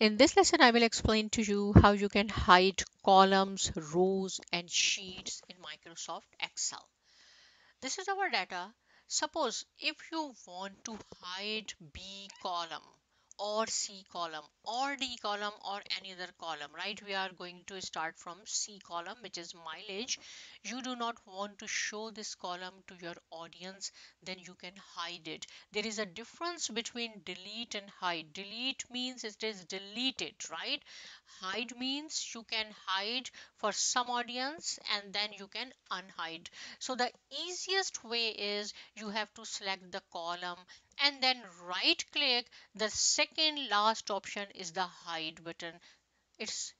In this lesson, I will explain to you how you can hide columns, rows, and sheets in Microsoft Excel. This is our data. Suppose if you want to hide B column, or C column or D column or any other column, right? We are going to start from C column, which is mileage. You do not want to show this column to your audience, then you can hide it. There is a difference between delete and hide. Delete means it is deleted, right? Hide means you can hide for some audience and then you can unhide. So the easiest way is you have to select the column and then right click the second last option is the hide button. It's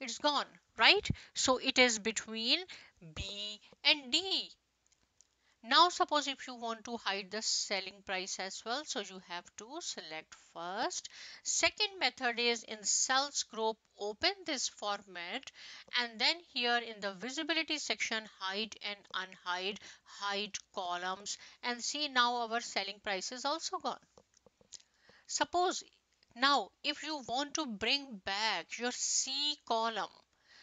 it's gone right? So it is between b and d now suppose if you want to hide the selling price as well so you have to select first. Second method is in cells group open this format and then here in the visibility section hide and unhide hide columns and see now our selling price is also gone. Suppose now if you want to bring back your C column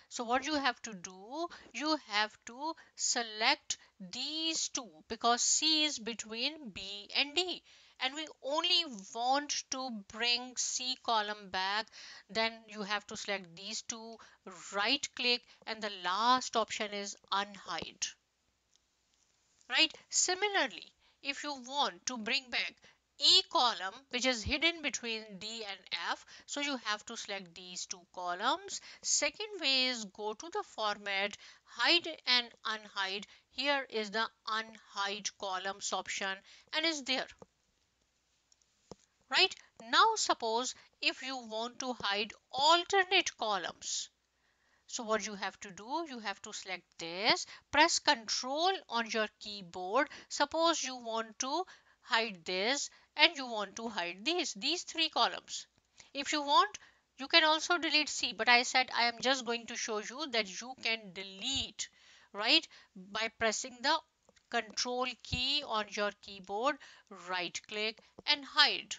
so what you have to do, you have to select these two because C is between B and D. And we only want to bring C column back. Then you have to select these two right click and the last option is unhide. Right? Similarly if you want to bring back E column which is hidden between D and F. So you have to select these two columns. Second way is go to the format, hide and unhide. Here is the unhide columns option and is there. Right now suppose if you want to hide alternate columns. So what you have to do, you have to select this, press control on your keyboard. Suppose you want to hide this and you want to hide these, these three columns. If you want, you can also delete C, but I said I am just going to show you that you can delete, right, by pressing the control key on your keyboard, right click and hide.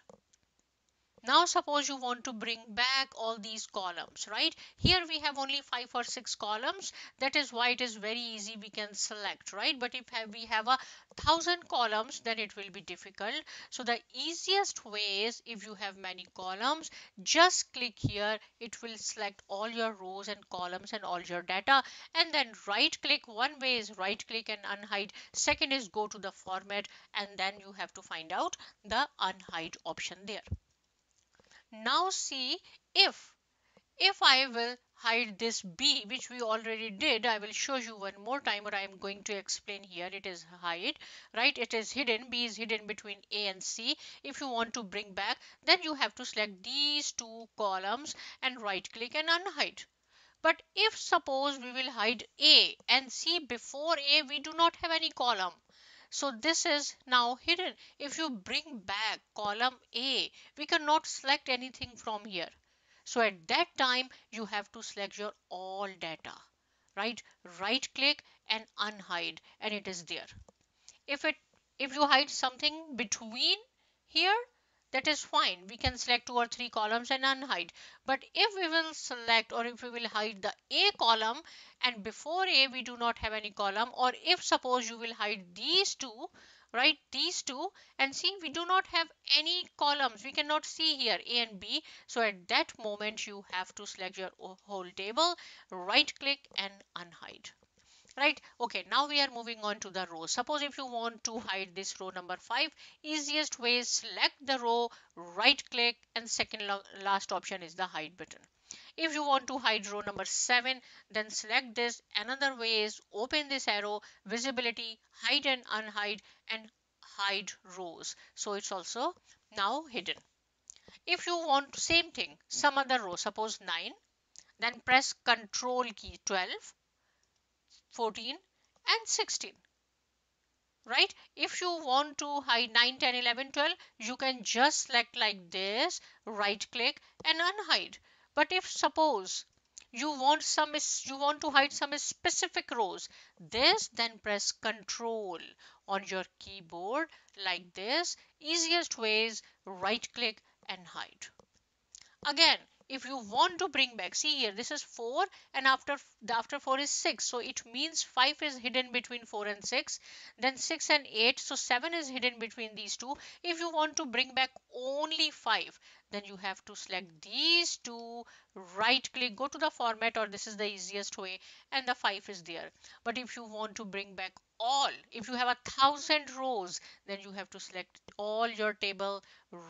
Now suppose you want to bring back all these columns, right? Here we have only five or six columns. That is why it is very easy. We can select, right? But if we have a thousand columns, then it will be difficult. So the easiest way is if you have many columns, just click here. It will select all your rows and columns and all your data. And then right click. One way is right click and unhide. Second is go to the format and then you have to find out the unhide option there. Now see if if I will hide this B which we already did I will show you one more time but I am going to explain here. It is hide right? It is hidden. B is hidden between A and C. If you want to bring back then you have to select these two columns and right click and unhide. But if suppose we will hide A and C before A we do not have any column so this is now hidden. If you bring back column A, we cannot select anything from here. So at that time, you have to select your all data, right? Right click and unhide and it is there. If it if you hide something between here, that is fine. We can select two or three columns and unhide. But if we will select or if we will hide the a column and before a we do not have any column or if suppose you will hide these two right these two and see we do not have any columns. We cannot see here a and b. So at that moment you have to select your whole table right click and unhide right? Okay now we are moving on to the row. Suppose if you want to hide this row number five easiest way is select the row right click and second last option is the hide button. If you want to hide row number 7 then select this. Another way is open this arrow visibility hide and unhide and hide rows. So it's also now hidden. If you want same thing some other row suppose 9 then press control key 12 14 and 16 right? If you want to hide 9 10 11 12 you can just select like this right click and unhide. But if suppose you want some you want to hide some specific rows this then press control on your keyboard like this. Easiest ways right click and hide. Again if you want to bring back see here this is 4 and after the after 4 is 6 so it means 5 is hidden between 4 and 6 then 6 and 8 so 7 is hidden between these two. If you want to bring back only 5 then you have to select these two right click go to the format or this is the easiest way and the 5 is there. But if you want to bring back all if you have a thousand rows then you have to select all your table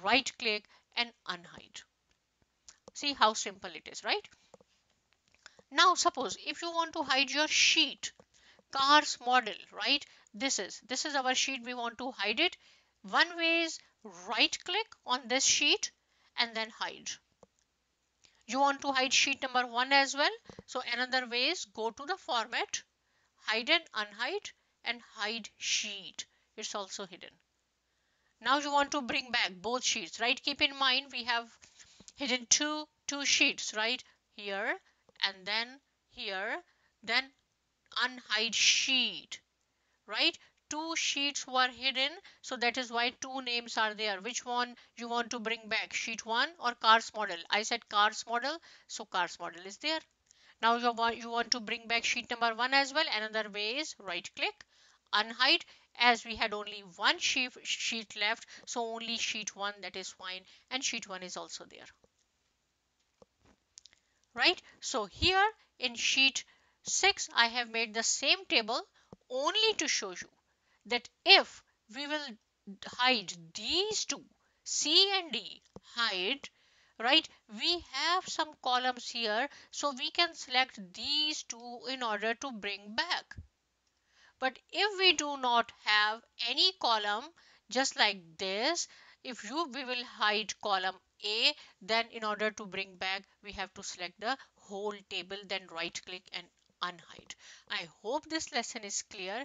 right click and unhide See how simple it is, right? Now suppose if you want to hide your sheet, cars model, right? This is, this is our sheet, we want to hide it. One way is right click on this sheet and then hide. You want to hide sheet number one as well. So another way is go to the format, hide and unhide and hide sheet. It's also hidden. Now you want to bring back both sheets, right? Keep in mind we have hidden two two sheets right here and then here then unhide sheet right? Two sheets were hidden so that is why two names are there. Which one you want to bring back sheet one or cars model? I said cars model so cars model is there. Now you want you want to bring back sheet number one as well. Another way is right click unhide. As we had only one sheet sheet left so only sheet one that is fine and sheet one is also there right? So here in sheet 6 I have made the same table only to show you that if we will hide these two C and D hide right we have some columns here so we can select these two in order to bring back but if we do not have any column just like this if you we will hide column a then in order to bring back we have to select the whole table then right click and unhide. I hope this lesson is clear